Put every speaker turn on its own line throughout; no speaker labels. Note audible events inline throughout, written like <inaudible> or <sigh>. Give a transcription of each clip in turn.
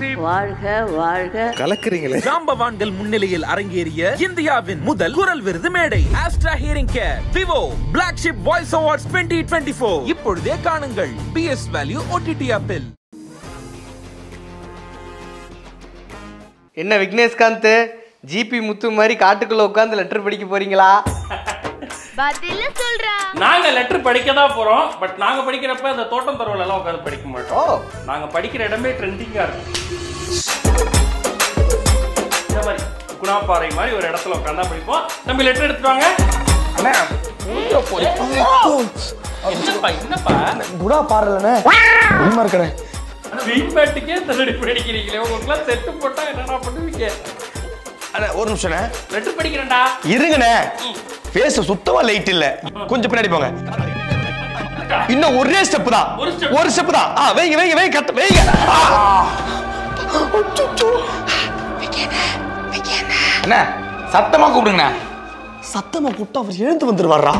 Ship
வாழ்க வாழ்க.
கலக்குறீங்களே.
ஜாம்பவான்கள் முன்னிலையில் அரங்கேறிய இந்தியாவின் முதல் குரல் விருது மேடை Astra hearing care Vivo black sheep voice awards 2024 இப்பொழுதே காணுங்கள் பிஎஸ் வேல்யூ ஓடிடி ஆப்பில்
என்ன விக்னேஷ்காந்த்? ஜிபி முத்து மாதிரி காட்டுக்குள்ள உட்காந்து லெட்டர் படிக்க போறீங்களா?
பதில சொல்றா.
நாங்க லெட்டர் படிக்க தான் போறோம் பட் நாங்க படிக்கிறப்ப அந்த தோட்டம் தரவுல எல்லாம் உட்காந்து படிக்க மாட்டோம்.
ஓ.
நாங்க படிக்கிற இடமே ட்ரெண்டிங்கா இருக்கும் இந்த மாதிரி குணாப்பாறை மாதிரி ஒரு இடத்துல உட்காந்தா படிப்போம். நம்ம லெட்டர் எடுத்துட்டு வாங்க. என்னப்பா என்னப்பா?
குணா பாடலண்ணே உண்மை இருக்கணே.
ஃபீட்பேட்டுக்கே தள்ளுடி படிக்கிறீங்களே உங்களுக்குலாம் செட்டு போட்டா என்னடா பண்ணுவீங்க?
அண்ணே ஒரு நிமிஷம்ண்ணே
லெட்டர் படிக்கிறேன்டா.
இருங்கண்ணே. ஃபேஸ் சுத்தமா லைட் இல்ல. கொஞ்சம் பின்னாடி போங்க. இன்னும் ஒரே ஸ்டெப் தான்.
ஒரு
ஸ்டெப் தான். ஆ வைங்க வைங்க வைங்க கத்த வைங்க.
அண்ணா சத்தமா கூப்பிடுங்கண்ணா.
சத்தமா கூப்பிட்டா அவர் எழுந்து வந்துருவாரா?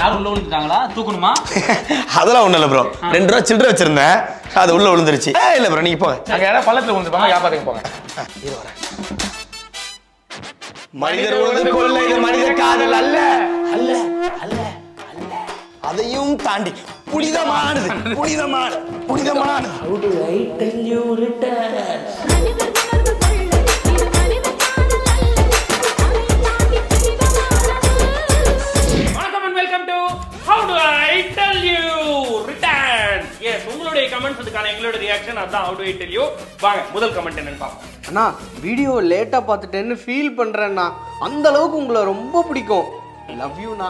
யார் உள்ள விழுந்துட்டாங்களா? தூக்கணுமா?
அதெல்லாம் ஒண்ணும் இல்ல ப்ரோ ரெண்டு ரூபா சில்லறை வச்சிருந்தேன். அது உள்ள விழுந்துருச்சு. ஏ இல்ல ப்ரோ நீங்க போங்க.
அங்க யாராவது பள்ளத்துல விழுந்துப்பாங்க காப்பாத்துக்கு போங்க.
மனிதர் உலக கொள்ள இது மனித காதல் அல்ல அல்ல. அல்ல. அல்ல அதையும் தாண்டி புனிதமானது புனிதமான புனிதமானது.
வணக்கம் and welcome to how do I tell you returns உங்களுடைய கமெண்ட்ஸ் அதுக்கான எங்களோட ரியாக்ஷன் அதான் how do I tell you வாங்க முதல் கமெண்ட் என்னன்னு பார்ப்போம்.
அண்ணா வீடியோ லேட்டா பார்த்துட்டேன்னு ஃபீல் பண்றேன்னா அந்த அளவுக்கு உங்களை ரொம்ப பிடிக்கும். Love யூண்ணா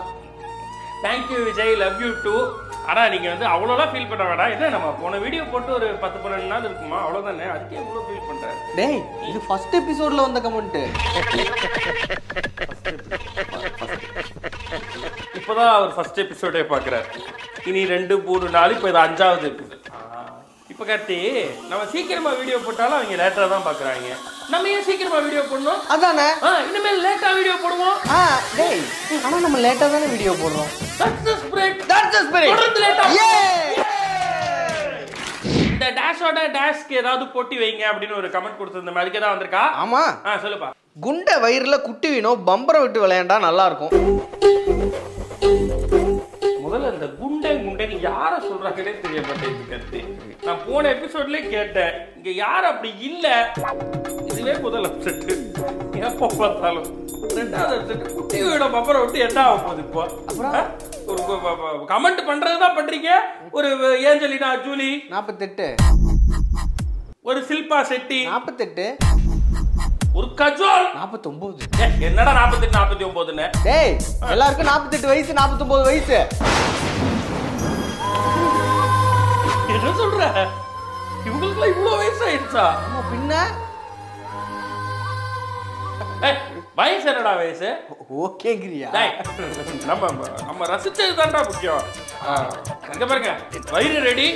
thank you Vijay. Love you too ஆனா நீங்க வந்து அவ்வளோலாம் ஃபீல் பண்ண வேண்டாம் என்ன நம்ம போன வீடியோ போட்டு ஒரு பத்து பன்னெண்டு நாள் இருக்குமா? அவ்வளோதானே அதுக்கே இவ்வளோ ஃபீல் பண்றேன்
டேய் இது ஃபர்ஸ்ட் எபிசோட்ல வந்த கமெண்ட்
இப்போதான் அவர் ஃபர்ஸ்ட் எபிசோடே பார்க்குறாரு. இனி ரெண்டு மூணு நாள் இப்போ இது அஞ்சாவது எபிசோட் இப்போ கார்த்தி நம்ம சீக்கிரமா வீடியோ போட்டாலும் அவங்க லேட்டாக தான் பார்க்குறாங்க நம்ம ஏன் சீக்கிரமா வீடியோ போடணும்?
அதானே?
இனிமேல் லேட்டா வீடியோ போடுவோம்.
ஆ டேய் ஆனா நம்ம லேட்டா தானே வீடியோ போடுறோம்.
That's the spirit.
That's the spirit.
தொடர்ந்து லேட்டா
Yay!
இந்த டேஷோட டேஷ்க்கு ஏதாவது போட்டி வைங்க அப்படின்னு ஒரு கமெண்ட் கொடுத்துருந்தோம் அதுக்கு ஏதாவது வந்திருக்கா?
ஆமா.
ஆ சொல்லுப்பா.
குண்டை வயிறுல குட்டி வீணும் பம்பரம் விட்டு விளையாண்டா நல்லா இருக்கும்.
யார சொல்றாங்கன்னே தெரிய மாட்டேங்குது கத்து. நான் போன எபிசோட்லயே கேட்டேன். இங்க யாரும் அப்படி இல்ல? இதுவே முதல் அப்செட் எப்போ பார்த்தாலும். ரெண்டாவது அப்செட் குட்டி வீட பப்பரை விட்டு என்ன ஆக போகுது இப்போ? ஒரு கமெண்ட் பண்றது தான் பண்றீங்க? ஒரு ஏஞ்சலினா ஜூலி?
நாற்பத்தெட்டு
ஒரு சில்பா செட்டி?
நாற்பத்தெட்டு
ஒரு கஜோல்?
நாற்பத்தொம்போது
ஏ, என்னடா நாற்பத்தெட்டு நாற்பத்தி ஒன்பதுன்னு
டேய் எல்லாருக்கும் நாற்பத்தெட்டு வயசு நாற்பத்தொம்போது வயசு.
இவங்களுக்குலாம் இவ்வளவு வயசு ஆயிடுச்சா
ஆமா பின்ன?
ஏய், வயசு என்னடா வயசு?
ஓகேங்கிறியா?
டேய், நம்ம நம்ம ரசிச்சது தான்டா முக்கியம். ஆ, இங்க பாருங்க வயிறு ரெடி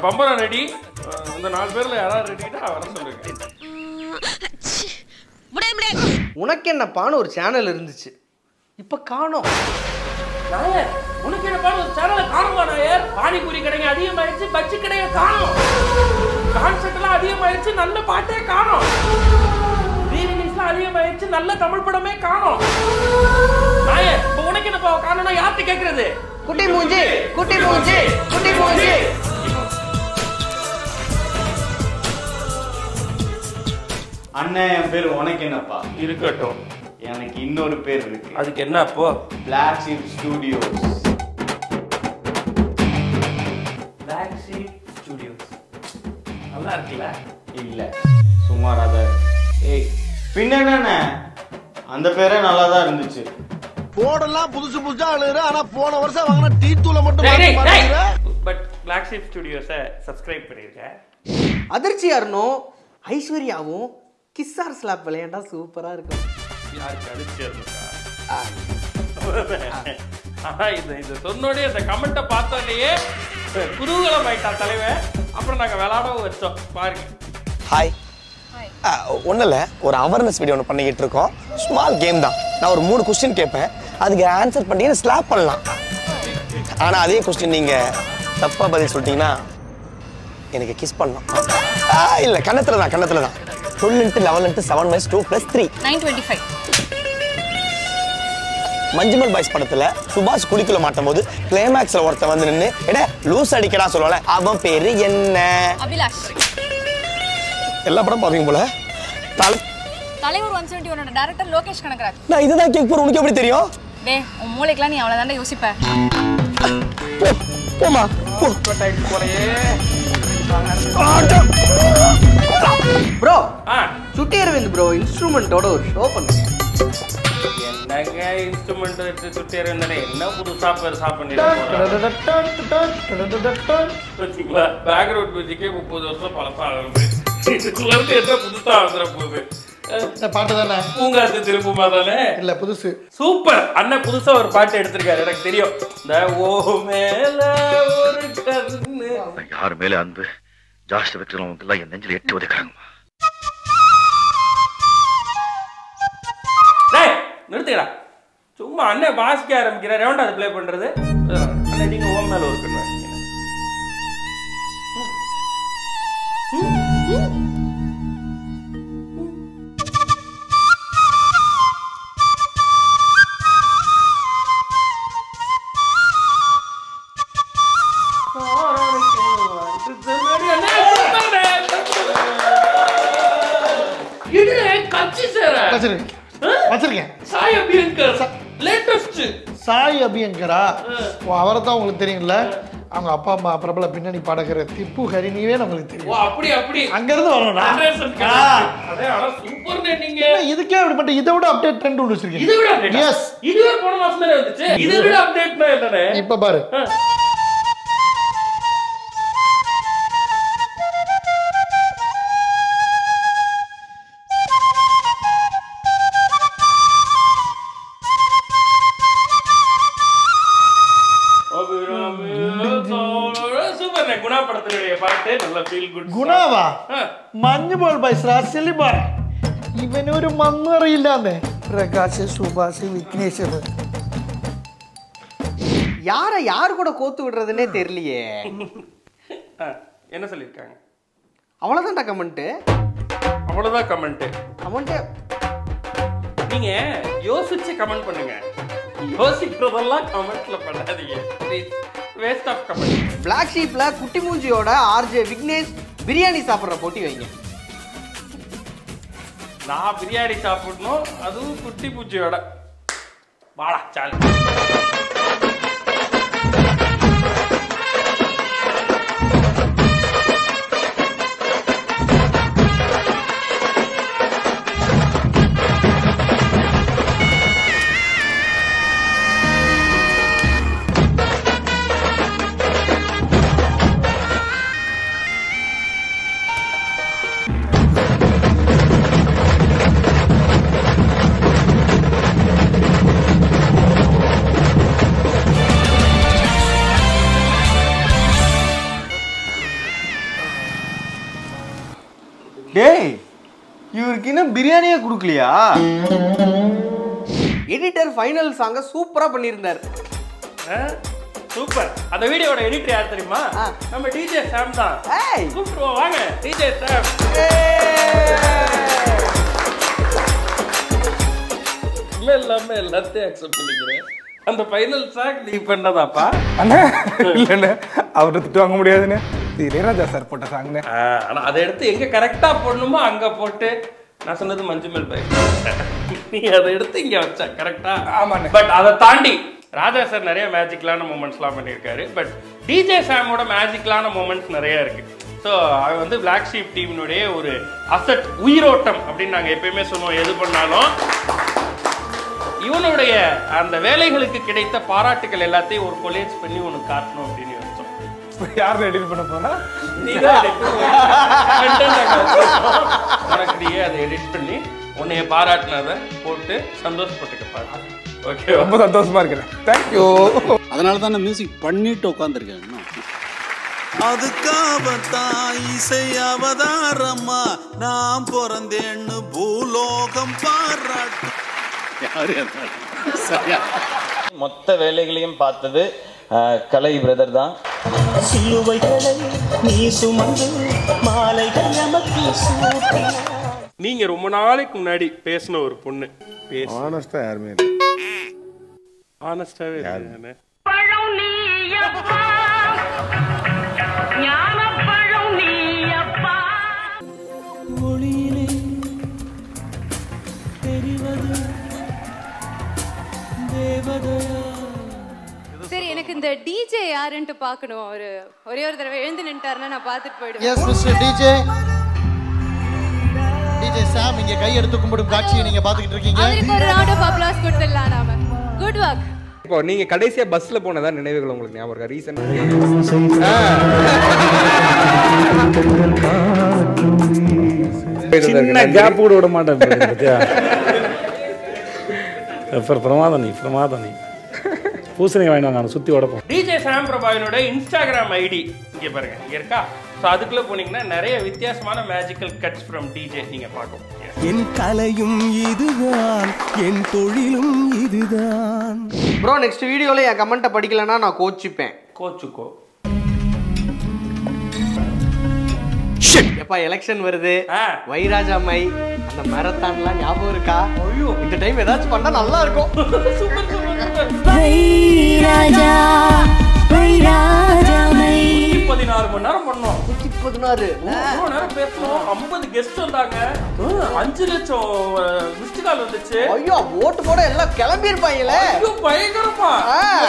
பம்பரம் ரெடி இந்த நாலு பேர்ல யாராவது ரெடினா வர சொல்லுங்க.
உனக்கு என்னப்பான்னு ஒரு சேனல் இருந்துச்சு. இப்ப காணோம்.
நாயர் உனக்கு என்னப்பா ஒரு சேனலை காணுமா நாயர் பானிபூரி கடைங்க அதிகமாயிருச்சு பஜ்ஜி கடைங்க காணும். கான்செப்ட் எல்லாம் அதிகமாயிருச்சு நல்ல பாட்டே காணும். ரீரிலீஸ்லாம் அதிகமாயிருச்சு நல்ல தமிழ் படமே காணும். நாயர் இப்போ உனக்கு என்னப்பா காணும்னா யார்கிட்ட கேக்குறது?
குட்டி மூஞ்சி குட்டி மூஞ்சி குட்டி மூஞ்சி.
அண்ணன் என் பேர் உனக்கு என்னப்பா?
இருக்கட்டும்.
எனக்கு இன்னொரு பேர் இருக்கு.
அதுக்கு என்ன அப்போ?
Black sheep studios
black sheep studios நல்லா இருக்குல்ல?
இல்ல. சுமாரா தான். ஏய் பின்ன என்னண்ணே? அந்த பேரே நல்லா தான் இருந்துச்சு.
போடெல்லாம் புதுசு புதுசா அழுகுற ஆனா போன வருஷம் வாங்கின டீ தூளை மட்டும்.
பட் பிளாக் ஷீப் ஸ்டுடியோஸை சப்ஸ்கிரைப் பண்ணியிருக்கேன்
அதிர்ச்சியா இருணும் ஐஸ்வர்யாவும் கிஸ்ஸார் ஸ்லாப் விளையாண்டா சூப்பரா இருக்கும்.
ஆனா கமெண்ட்டை பார்த்தோடனேயே தலைவன். அப்புறம் நாங்க விளையாடவும் வச்சோம். பாருங்க.
ஹாய் ஒன்றும் இல்லை. ஒரு அவேர்னஸ் வீடியோ ஒன்று பண்ணிக்கிட்டு இருக்கோம். ஸ்மால் கேம் தான். நான் ஒரு மூணு கொஸ்டின் கேட்பேன். அதுக்கு ஆன்சர் பண்ணி ஸ்லாப் பண்ணலாம். ஆனால் அதே கொஸ்டின் நீங்கள் தப்பாக பதில் சொல்லிட்டீங்கன்னா எனக்கு கிஸ் பண்ணோம் ஆ, இல்ல கண்ணத்துல தான் கண்ணத்துல தான். Twelve into eleven into seven minus two plus three
nine twenty five
Manjummel Boys படத்துல சுபாஷ் குளிக்குள்ள மாட்டும் போது கிளைமேக்ஸ்ல ஒருத்தன் வந்து நின்னு எட லூஸ் அடிக்கடா சொல்லல அவன் பேரு என்ன?
அபிலாஷ்.
எல்லா படம் பாப்பீங்க போல. தல
தலைவர் ஒன் செவன்ட்டி ஒன்னோட டேரக்டர் லோகேஷ் கனகராஜ்.
நான் இதுதான் கேட்க போறேன் உனக்கு எப்படி தெரியும்?
டே உன் மூளைக்கெல்லாம் நீ அவ்வளோ யோசிப்ப.
போ போமா போ.
ப்ரோ
ஆ
சுட்டி அரவிந்த் ப்ரோ இன்ஸ்ட்ருமெண்ட்டோட ஒரு ஷோ பண்ணுங்க
இன்ஸ்ட்ருமெண்ட் வச்சு இருந்தானே என்ன புதுசா பெருசா பண்ணிட்டு பேக்ரவுண்ட் மியூசிக்கே முப்பது வருஷம் இருந்து என்ன புதுசா வந்துட போகுது.
பாட்டு தானே?
பூங்காத்து திருப்புமா தானே?
இல்ல புதுசு.
சூப்பர். அண்ணன் புதுசா ஒரு பாட்டு எடுத்திருக்காரு. எனக்கு தெரியும். இந்த ஓ மேல ஒரு கண்ணு
யார் மேல அன்பு? ஜாஸ்தி வைக்கிறவங்க எல்லாம் என் நெஞ்சில் எட்டி உதைக்கிறாங்கம்மா
நிறுத்துக்கடா சும்மா அண்ணன் வாசிக்க ஆரம்பிக்கிறார் எவன்டா அது ப்ளே பண்றது. அஹ், அண்ணன் நீங்க ஓம் மேல ஒரு கண்ணு வாசிக்கணும் இது கட்சி சேர.
வச்சிருக்கேன்.
சாய் அபியங்கர் லேட்டஸ்ட்
சாய் அபியங்கரா ஓ அவரை தான் உங்களுக்கு தெரியும்ல? அவங்க அப்பா அம்மா பிரபல பின்னணி பாடகர் திப்பு ஹரிணிவே நம்மளுக்கு தெரியும்.
அப்படி அப்படி.
அங்க இருந்து வரணும்டா
சூப்பர்னே நீங்க.
இதுக்கே அப்படி மட்டும் இதை விட அப்டேட் ட்ரெண்ட் ஒன்று வச்சிருக்கீங்க? எஸ்
இதுவே போன மாசம் வந்துச்சு? இதை விட அப்டேட்னா என்னனே
இப்ப பாரு.
படத்தினுடைய பாட்டு நல்ல ஃபீல் குட்
குணாவா മഞ്ഞ് ബോൾ ബൈസ്രാ സെലിബാർ ഇവനൊരു മണ്ണും അറിയില്ലാന്നേ പ്രകാശ് സുഭാഷ് വിഘ്നേഷ്
யாரை யார் கூட கோத்து விடுறதுன்னே தெரியலையே
என்ன சொல்லிருக்காங்க
அவ்வளோதான்டா கமெண்ட்டு
அவ்வளவுதான் கமெண்ட்
கமெண்ட்டு
நீங்க யோசிச்சு கமெண்ட் பண்ணுங்க யோசிக்கிறதெல்லாம் கமெண்ட்ல பண்ணாதீங்க வேஸ்ட் ஆஃப் கமெண்ட்
Black ஷீப்பில் குட்டி மூஞ்சியோட ஆர்ஜே விக்னேஷ் பிரியாணி சாப்பிட்ற போட்டி வைங்க.
நான் பிரியாணி சாப்பிடணும் அதுவும் குட்டி பூச்சியோட வாடா சாலு
டேய் இவருக்கு இன்னும் பிரியாணியே கொடுக்கலையா?
எடிட்டர் ஃபைனல் சாங்கை சூப்பரா பண்ணியிருந்தார்.
சூப்பர் அந்த வீடியோட எடிட்டர் யார் தெரியுமா. நம்ம டிஜே சாம் தான்.
ஏய்.
கூப்பிடுவோம் வாங்க. டிஜே சாம் இனிமே இல்லாம எல்லாத்தையும் அக்செப்ட் பண்ணிக்கிறேன். அந்த ஃபைனல் சாங் நீ பண்ணதாப்பா
அண்ணா இல்லைண்ணே அவர்கிட்ட திட்டு வாங்க முடியாதுண்ணே. இது இளையராஜா சார் போட்ட சாங்ண்ணே
ஆ, ஆனா அதை எடுத்து எங்க கரெக்டா போடணுமோ அங்க போட்டு நான் சொன்னது மஞ்சுமல் பை நீ அதை எடுத்து இங்க வச்ச கரெக்டா
ஆமாண்ணே.
பட் அதை தாண்டி ராஜா சார் நிறைய மேஜிக்கலான மூமெண்ட்ஸ்லாம் பண்ணியிருக்காரு. பட் டிஜே சாமோட மேஜிக்கலான மூமெண்ட்ஸ் நிறைய இருக்கு. ஸோ அவன் வந்து பிளாக் ஷீப் டீமினுடைய ஒரு அசட் உயிரோட்டம் அப்படின்னு நாங்கள் எப்பயுமே சொல்லுவோம். எது பண்ணாலும் இவனுடைய அந்த வேலைகளுக்கு கிடைத்த பாராட்டுகள் எல்லாத்தையும் ஒரு கொலேஜ் பண்ணி உனக்கு காட்டணும் அப்படின்னு யோசிச்சோம்.
யார் எடிட் பண்ண போனா.
உனக்கு நீயே அதை எடிட் பண்ணி உன்னைய பாராட்டினதை போட்டு சந்தோஷப்பட்டுக்க பாரு. ஓகே
ரொம்ப சந்தோஷமா இருக்கிறேன். தேங்க்யூ
அதனால தான் நான் மியூசிக் பண்ணிட்டு உட்காந்துருக்கேன்
அதுக்காகத்தான் இசை அவதாரம்மா நான் பிறந்தேன்னு பூலோகம் பாராட்டு. யாரு
மொத்த வேலைகளையும் பார்த்தது கலை பிரதர் தான்.
சிலுவைகளை நீ சுமந்து மாலைகள் நமக்கு
நீங்க ரொம்ப நாளைக்கு முன்னாடி பேசின ஒரு பொண்ணு.
ஆனஸ்டா யாருமே
ஆனஸ்டாவே இருக்கானே
பழம்
சரி எனக்கு இந்த டிஜே யாருன்ட்டு பார்க்கணும். ஒரு ஒரே ஒரு தடவை எழுந்து நின்ட்டாருன்னா நான் பார்த்துட்டு போயிடுவேன்.
Yes mister DJ DJ Sam இங்க கை எடுத்து கும்பிடும் காட்சியை நீங்க பாத்துக்கிட்டு இருக்கீங்க.
அவருக்கு ஒரு ரவுண்ட் ஆஃப் அப்ளாஸ் கொடுத்துடலாம் நாம. குட் ஒர்க்
இப்போ நீங்க கடைசியா பஸ்ல போனதா நினைவுகள் உங்களுக்கு ஞாபகம் இருக்கா? ரீசன்
சின்ன கேப் கூட விட மாட்டேன் பிரமாதம் நீ பிரமாதம் நீ. பூசணி வாங்கிட்டு வாங்க அவனை சுற்றி உடப்போம்
டிஜே சாம் பிரபாவினோட இன்ஸ்டாகிராம் ஐடி இங்க பாருங்க இங்க இருக்கா? ஸோ அதுக்குள்ள போனீங்கன்னா நிறைய வித்தியாசமான மேஜிக்கல் கட்ஸ் ஃப்ரம் டிஜே நீங்க பார்க்கும்
என் கலையும் இதுதான் என் தொழிலும் இதுதான்.
ப்ரோ நெக்ஸ்ட் வீடியோல என் கமெண்ட்டை படிக்கலன்னா நான் கோச்சிப்பேன்.
கோச்சுக்கோ.
எப்பா எலெக்ஷன் வருது. வைராஜா மை அந்த மேரத்தான்லாம் ஞாபகம் இருக்கா? இந்த டைம் ஏதாச்சும் பண்ணா நல்லா இருக்கும்.
பதினாறு மணி நேரம் பண்ணோம்.
பதினாறு
நேரம் பேசணும் ஐம்பது கெஸ்ட் வந்தாங்க. அஞ்சு லட்சம் மிஸ்டு கால் வந்துச்சு.
ஐயோ ஓட்டு போட எல்லாம் கிளம்பி இருப்பாங்களே
ஐயோ, பயங்கரமா.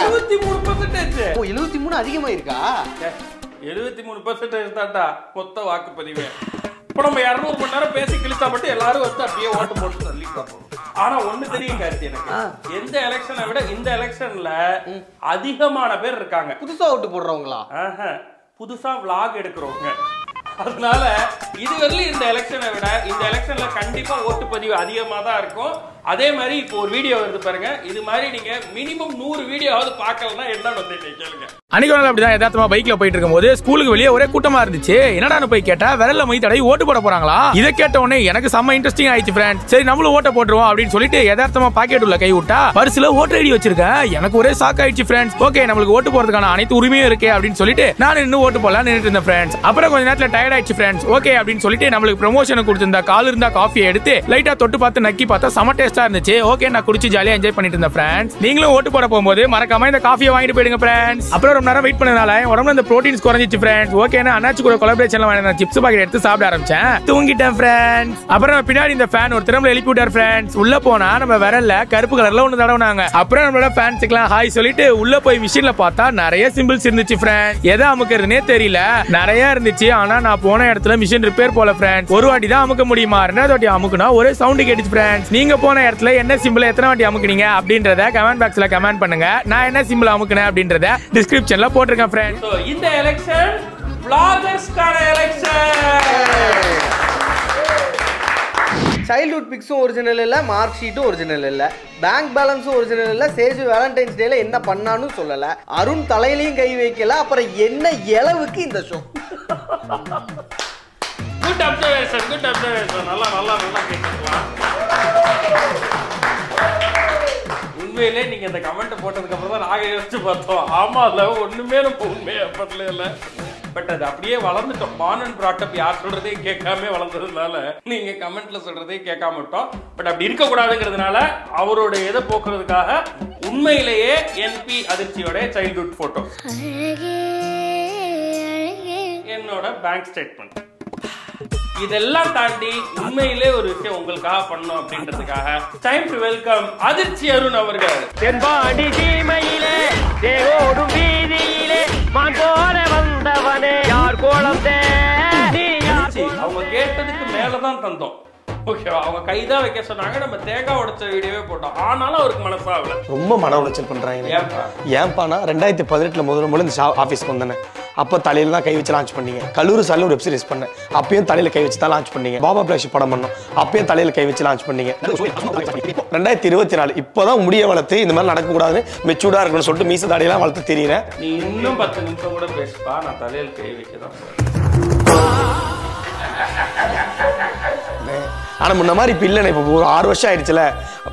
எழுபத்தி மூணு பர்சன்டேஜ்
ஓ எழுபத்தி மூணு அதிகமா இருக்கா
எழுபத்தி மூணு பர்சன்டேஜ் தான்டா மொத்த வாக்குப்பதிவு. இப்போ நம்ம இரநூறு மணி நேரம் பேசி கிழிச்சா மட்டும் எல்லாரும் வந்து அப்படியே ஓட்டு போட்டு தள்ளி பார்ப்போம். ஆனா ஒண்ணு தெரியும் கார்த்தி எனக்கு. எந்த எலெக்ஷனை விட இந்த எலெக்ஷன்ல அதிகமான பேர் இருக்காங்க.
புதுசா ஓட்டு போடுறவங்களா?
ஆஹா, புதுசா vlog எடுக்கிறவங்க. அதனால இதுவரையிலும் இந்த எலெக்ஷனை விட இந்த எலெக்ஷன்ல கண்டிப்பா ஓட்டுப்பதிவு அதிகமா தான் இருக்கும். அதே மாதிரி இப்போ ஒரு வீடியோ வருது பாருங்க. இது மாதிரி நீங்க மினிமம் நூறு வீடியோவாவது பார்க்கலன்னா என்ன வந்து கேளுங்க.
அன்னைக்கு ஒரு நாள் அப்படிதான். யதார்த்தமா பைக்ல போயிட்டு இருக்கும்போது ஸ்கூலுக்கு வெளியே ஒரே கூட்டமா இருந்துச்சு. என்னடான்னு போய் கேட்டா விரல்ல மை தடவி ஓட்டு போட போறாங்களா? இதை கேட்ட உடனே எனக்கு செம்ம இன்ட்ரெஸ்டிங் ஆயிடுச்சு ஃப்ரெண்ட் சரி நம்மளும் ஓட்ட போட்டுருவோம் அப்படின்னு சொல்லிட்டு யதார்த்தமா பாக்கெட் உள்ள கை விட்டா பரிசுல ஓட்டர் ஐடி வச்சிருக்கேன். எனக்கு ஒரே ஷாக் ஆயிடுச்சு ஃப்ரெண்ட்ஸ் ஓகே நம்மளுக்கு ஓட்டு போறதுக்கான அனைத்து உரிமையும் இருக்கே அப்படின்னு சொல்லிட்டு நான் இன்னும் ஓட்டு போடலாம் நின்றுட்டு இருந்தேன் ஃப்ரெண்ட்ஸ் அப்புறம் கொஞ்ச நேரத்துல டயர்ட் ஆயிடுச்சு ஃப்ரெண்ட்ஸ் ஓகே அப்படின்னு சொல்லிட்டு நம்மளுக்கு ப்ரமோஷன் கொடுத்திருந்த கால் இருந்தா காஃபியை எடுத்து லைட்டா தொட்டு பார்த்து நக்கி பார்த்தா செம டேஸ்ட் இருந்துச்சு. ஓகே நான் குடிச்சு ஜாலியா என்ஜாய் பண்ணிட்டு இருந்தேன் ஃப்ரெண்ட்ஸ் நீங்களும் ஓட்டு போட போகும்போது மறக்காம இந்த காஃபியை வாங்கிட்டு போயிடுங்க ஃப்ரெண்ட்ஸ் அப்புறம் ரொம்ப நேரம் வெயிட் பண்ணதுனால உடம்புல இந்த ப்ரோட்டீன்ஸ் குறைஞ்சிச்சு ஃப்ரெண்ட்ஸ் ஓகே நான் அண்ணாச்சி கூட கொலபரேஷன்ல வாங்கின சிப்ஸ் பாக்கெட் எடுத்து சாப்பிட ஆரம்பிச்சேன். தூங்கிட்டேன் ஃப்ரெண்ட்ஸ் அப்புறம் பின்னாடி இந்த ஃபேன் ஒரு திரும்ப எழுப்பி விட்டார் ஃப்ரெண்ட்ஸ் உள்ள போனா நம்ம விரல்ல கருப்பு கலர்ல ஒன்று தடவுனாங்க. அப்புறம் நம்மளோட ஃபேன்ஸுக்குலாம் ஹாய் சொல்லிட்டு உள்ள போய் மிஷின்ல பார்த்தா நிறைய சிம்பிள்ஸ் இருந்துச்சு ஃப்ரெண்ட்ஸ் எதை அமுக்கிறதுனே தெரியல. நிறைய இருந்துச்சு. ஆனா நான் போன இடத்துல மிஷின் ரிப்பேர் போல ஃப்ரெண்ட்ஸ் ஒரு வாட்டி தான் அமுக்க முடியுமா? ரெண்டாவது வாட்டி அமுக்குனா ஒரே சவுண்ட் கேட்டுச்சு ஃப்ரெண்ட்ஸ் நீங்க போன இடத்துல என்ன சிம்பிள் எத்தனை வாட்டி அமுக்குனீங்க அப்படின்றத கமெண்ட் பாக்ஸ்ல கமெண்ட் பண்ணுங்க. நான் என்ன சிம்பிள் அமுக்குனேன் அப்படின்றத டிஸ்கிரிப்ஷன்ல போட்டிருக்கேன் ஃப்ரெண்ட்ஸ்
ஸோ இந்த எலெக்ஷன் vloggers-க்கான எலெக்ஷன்
சைல்ட்ஹுட் பிக்ஸும் ஒரிஜினல் இல்ல மார்க் ஷீட்டும் ஒரிஜினல் இல்ல. பேங்க் பேலன்ஸும் ஒரிஜினல் இல்ல. சேஜ் வேலண்டைன்ஸ் டேல என்ன பண்ணான்னு சொல்லல. அருண் தலையிலையும் கை வைக்கல. அப்புறம் என்ன இளவுக்கு இந்த show
good observation good observation நல்லா நல்லா நல்லா கேட்டுக்கலாம் உண்மையிலே நீங்க இந்த கமெண்ட் போட்டதுக்கு அப்புறம் தான் நாங்க யோசிச்சு பார்த்தோம். ஆமா இல்ல ஒண்ணுமே நம்ம உண்மையா பண்ணல இல்ல பட் அது அப்படியே வளர்ந்துட்டோம். பான் அண்ட் ப்ராட்டப் யார் சொல்றதையும் கேட்காம வளர்ந்ததுனால நீங்க கமெண்ட்ல சொல்றதையும் கேட்காம விட்டோம். பட் அப்படி இருக்க கூடாதுங்கிறதுனால அவரோட எதை போக்குறதுக்காக உண்மையிலேயே என்பி அதிர்ச்சியோட சைல்ட்ஹுட் போட்டோ என்னோட பேங்க் ஸ்டேட்மெண்ட் இதெல்லாம் தாண்டி உண்மையிலே ஒரு விஷயம் உங்களுக்காக பண்ணோம் அப்படின்றதுக்காக. டைம் டு வெல்கம் அதிர்ச்சி அருண் அவர்கள்.
தென்பாண்டி சீமையிலே தேவோடும் வீதியிலே மான் போல வந்தவனே. யார் கோலம்
அவங்க கேட்டதுக்கு மேலதான் தந்தோம். ஓகேவா அவங்க கைதான் வைக்க சொன்னாங்க. நம்ம தேங்காய் உடைச்ச வீடியோவே போட்டோம். ஆனாலும் அவருக்கு மனசாகல.
ரொம்ப மன உளைச்சல் பண்றாங்க
ஏன்பா?
ஏன்பானா ரெண்டாயிரத்தி பதினெட்டுல முதல்ல முதல்ல இந்த ஆஃபீஸ்க்கு வந்தேன். அப்போ தலையில தான் கை வச்சு லான்ச் பண்ணீங்க. கல்லூரி சாலையில் ஒரு வெப் சீரிஸ் பண்ணேன். அப்பயும் தலையில கை வச்சு தான் லான்ச் பண்ணீங்க. பாபா பிளாஷ் படம் பண்ணோம். அப்பயும் தலையில கை வச்சு லான்ச் பண்ணீங்க. ரெண்டாயிரத்தி இருபத்தி நாலு இப்போதான் முடிய வளர்த்து இந்த மாதிரி நடக்கக்கூடாதுன்னு மெச்சூர்டா இருக்கணும்னு சொல்லிட்டு மீச தாடியெல்லாம் வளர்த்து தெரியுறேன்.
நீ இன்னும் பத்து நிமிஷம் கூட பேசுப்பா. நான் தலையில் கை வைக்க தான் போறேன்.
ஆனா முன்ன மாதிரி இப்ப இல்லைண்ணே. இப்போ ஒரு ஆறு வருஷம் ஆயிடுச்சுல.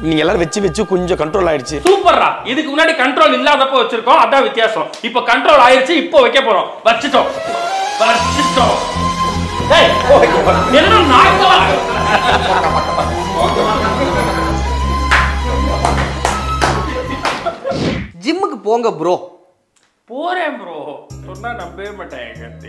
நீங்க எல்லாரும் வச்சு வச்சு கொஞ்சம் கண்ட்ரோல் ஆயிடுச்சு.
சூப்பர்ரா. இதுக்கு முன்னாடி கண்ட்ரோல் இல்லாதப்போ வச்சிருக்கோம். அதான் வித்தியாசம். இப்போ கண்ட்ரோல் ஆயிருச்சு இப்போ வைக்க போறோம். வச்சுட்டோம். வச்சுட்டோம். என்ன நாய்களா?
ஜிம்முக்கு போங்க ப்ரோ
போறேன் ப்ரோ சொன்னா நம்பவே மாட்டேன் கத்தி.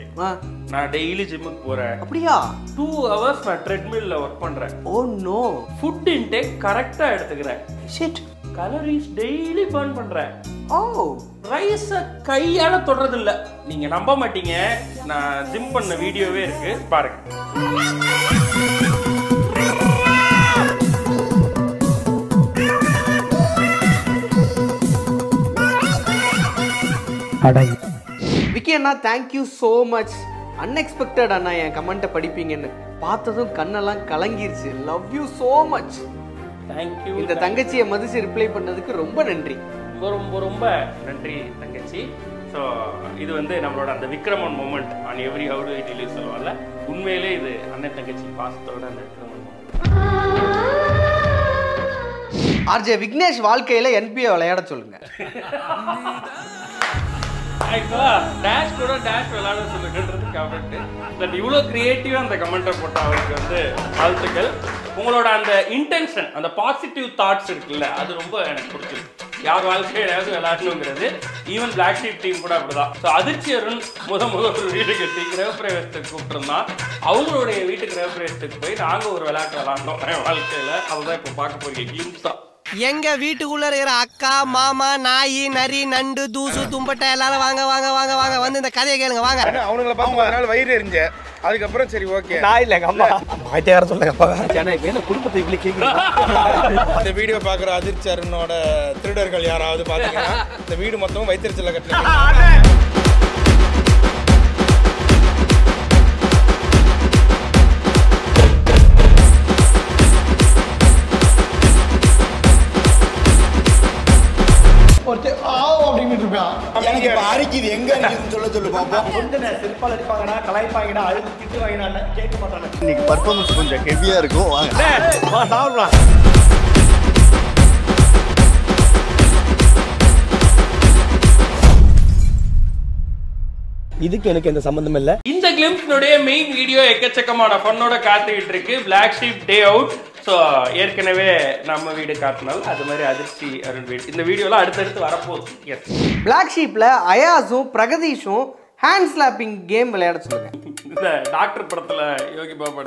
நான் டெய்லி ஜிம்முக்கு போறேன்.
அப்படியா?
டூ ஹவர்ஸ் நான் ட்ரெட்மில்ல ஒர்க் பண்றேன்.
ஓ நோ
ஃபுட் இன்டேக் கரெக்டா எடுத்துக்கிறேன். ஷிட் கலரிஸ் டெய்லி பர்ன் பண்றேன்.
ஓ.
ரைஸ கையால தொடுறது இல்ல நீங்க நம்ப மாட்டீங்க. நான் ஜிம் பண்ண வீடியோவே இருக்கு. பாருங்க.
விக்கி அண்ணா thank you so much unexpected அண்ணா என் கமெண்ட்டை படிப்பீங்கன்னு. பார்த்ததும் கண்ணெல்லாம் கலங்கிருச்சு. Love you so much
thank you
இந்த தங்கச்சியை மதிச்சு ரிப்ளை பண்ணதுக்கு ரொம்ப நன்றி.
ரொம்ப ரொம்ப ரொம்ப நன்றி தங்கச்சி. ஸோ இது வந்து நம்மளோட அந்த Vikraman moment on every how to it சொல்லுவாங்கல்ல? உண்மையிலே இது அண்ணன் தங்கச்சி பாசத்தோட அந்த விக்ரமன்
ஆர்ஜே விக்னேஷ் வாழ்க்கையில என்பிஏ விளையாட சொல்லுங்க. <laughs>
ஆக்சுவலா டேஷ் கூட டேஷ் விளையாட சொல்லுங்கன்றது கமெண்ட் பட் இவ்வளோ கிரியேட்டிவாக அந்த கமெண்ட்டை போட்ட அவருக்கு வந்து வாழ்த்துக்கள். உங்களோட அந்த இன்டென்ஷன் அந்த பாசிட்டிவ் தாட்ஸ் இருக்குல்ல அது ரொம்ப எனக்கு பிடிச்சிருக்கு. யார் வாழ்க்கையிலாவது விளையாடணுங்கிறது. ஈவன் பிளாக் ஷீப் டீம் கூட அப்படிதான். ஸோ அதிர்ச்சி அருண் முத முத ஒரு வீடு கட்டி கிரகப்பிரவேசத்துக்கு கூப்பிட்டுருந்தான். அவங்களுடைய வீட்டு கிரகப்பிரவேசத்துக்கு போய் நாங்கள் ஒரு விளையாட்டு விளாண்டோம் என் வாழ்க்கையில். அதுதான் இப்போ பார்க்க போகிறீங்க கேம்ஸ் தான்.
எங்க வீட்டுக்குள்ள இருக்கிற அக்கா மாமா நாய் நரி நண்டு தூசு தும்பட்டை எல்லாரும் வாங்க வாங்க வாங்க வாங்க வந்து இந்த கதையை கேளுங்க வாங்க.
அவனுங்களை பார்த்து நாள் வயிறு எரிஞ்ச அதுக்கப்புறம் சரி ஓகே.
நான் இல்ல அம்மா. வாய்த்தையார சொல்லுங்க அப்பா
என்ன குடும்பத்தை இப்படி கேட்குறீங்க
இந்த வீடியோ பார்க்குற அதிர்ச்சி அருணோட திருடர்கள் யாராவது பார்த்தீங்கன்னா இந்த வீடு மொத்தமும் வைத்திருச்சல கட்டிருக்கீங்க.
இப்ப அரிக்குது. எங்க அரிக்குதுன்னு சொல்ல சொல்லு பாப்போம்.
செருப்பால் அடிப்பாங்கடா கலாய்ப்பாங்கடா அழுது திட்டு வாங்கினா கேட்க மாட்டாங்க.
இன்னைக்கு பர்ஃபார்மன்ஸ் கொஞ்சம் ஹெவியா இருக்கும். வாங்க.
சாப்பிடலாம். இதுக்கு எனக்கு எந்த சம்பந்தம் இல்ல.
இந்த கிளிம்ஸ்னுடைய மெயின் வீடியோ எக்கச்சக்கமான ஃபன்னோட காத்துக்கிட்டு இருக்கு. Black Sheep day out so ஏற்கனவே நம்ம வீடு காட்டினால் அது மாதிரி அதிர்ச்சி அருண் வீடு. இந்த வீடியோலாம் அடுத்தடுத்து வரப்போகுது. எஸ்
பிளாக் ஷீப்ல அயாஸும் பிரகதீஷும் ஹேண்ட் ஸ்லாப்பிங் கேம் விளையாட சொல்லுங்க.
இந்த டாக்டர் படத்துல யோகி பாபா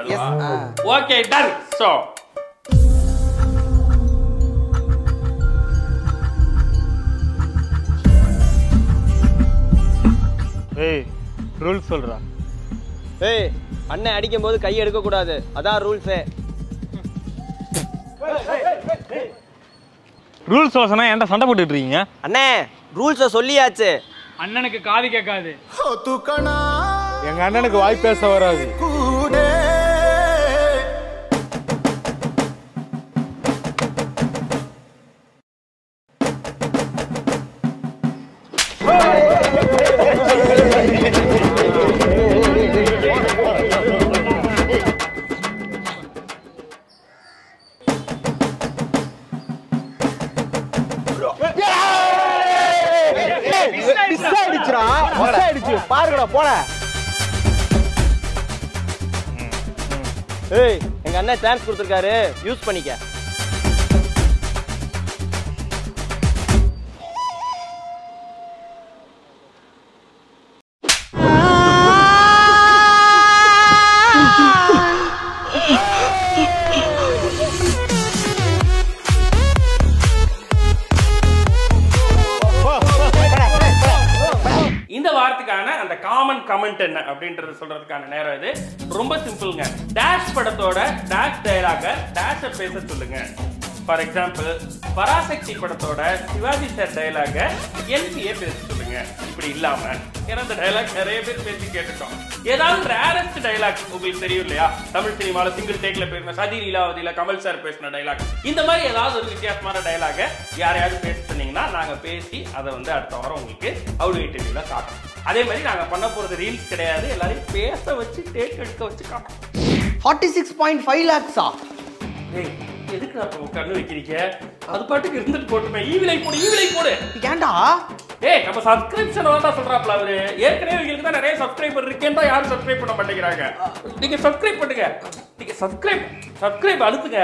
அதுவா
ஆ.
ஓகே டன் ஸோ
ஏய் ரூல்ஸ் சொல்றா.
ஏய் அண்ணன் அடிக்கும் போது கை எடுக்க கூடாது. அதான் ரூல்ஸே.
ரூல்ஸ் சொன்னா என்கிட்ட சண்டை போட்டுட்டு இருக்கீங்க?
அண்ணே ரூல்ஸை சொல்லியாச்சு.
அண்ணனுக்கு காது கேட்காது.
எங்க அண்ணனுக்கு வாய் பேச வராது.
எங்க கொடுத்துருக்காரு. யூஸ் பண்ணிக்க.
மூமெண்ட் என்ன அப்படின்றது சொல்றதுக்கான நேரம் இது. ரொம்ப சிம்பிள்ங்க டேஷ் படத்தோட டேஷ் டயலாக டேஷ பேச சொல்லுங்க. ஃபார் எக்ஸாம்பிள் பராசக்தி படத்தோட சிவாஜி சார் டயலாக எல்பிஏ பேச சொல்லுங்க. இப்படி இல்லாம ஏன்னா இந்த டயலாக் நிறைய பேர் பேசி கேட்டுட்டோம். ஏதாவது ரேரஸ்ட் டயலாக் உங்களுக்கு தெரியும் இல்லையா? தமிழ் சினிமால சிங்கிள் டேக்ல பேசின சதி லீலாவதியில கமல் சார் பேசின டயலாக் இந்த மாதிரி ஏதாவது ஒரு வித்தியாசமான டயலாக யாரையாவது பேச சொன்னீங்கன்னா நாங்க பேசி அதை வந்து அடுத்த வாரம் உங்களுக்கு அவுட் டிவில காட்டுறோம். அதே மாதிரி நாங்க பண்ண போறது ரீல்ஸ் கிடையாது. எல்லாரையும் பேச வச்சு டேக் எடுக்க வச்சு காட்டுறோம்.
ஃபார்ட்டி சிக்ஸ் பாயிண்ட் ஃபைவ் லேக்ஸா
ஏய் எதுக்கு நான் இப்போ கண்ணு வைக்கிறீங்க? அது பாட்டுக்கு இருந்துட்டு போட்டுமே. ஈவிலை போடு ஈவிலை போடு.
ஏன்டா?
ஏய் நம்ம சப்ஸ்கிரிப்ஷன் தான் சொல்றாப்ல அவரு. ஏற்கனவே இவங்களுக்கு தான் நிறைய சப்ஸ்கிரைபர் இருக்கேன் தான் யாரும் சப்ஸ்கிரைப் பண்ண மாட்டேங்கிறாங்க. நீங்க சப்ஸ்கிரைப் பண்ணுங்க. நீங்க சப்ஸ்கிரைப் சப்ஸ்கிரைப் அழுத்துங்க.